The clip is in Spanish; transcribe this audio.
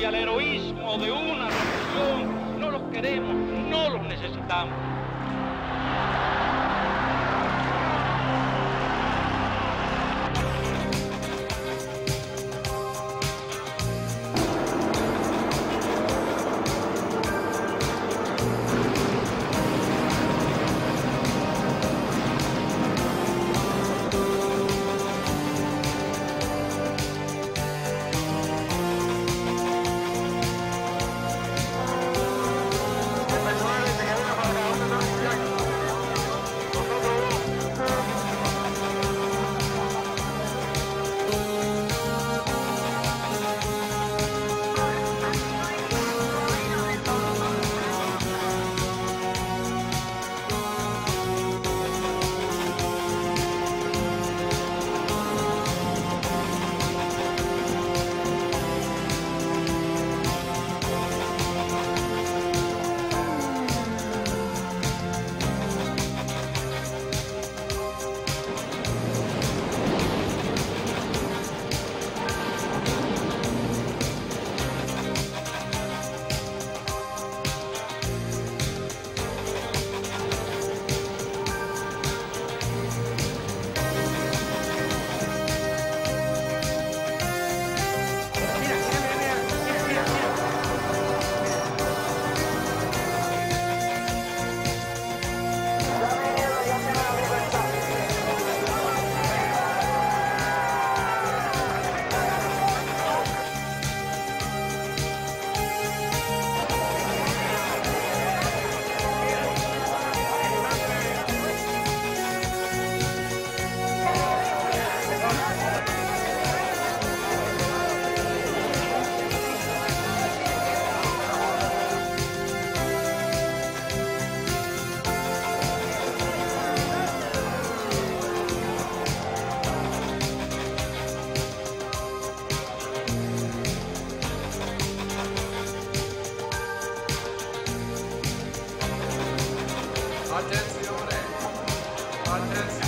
y al heroísmo de una revolución. No los queremos, no los necesitamos. Attenzione! Attenzione!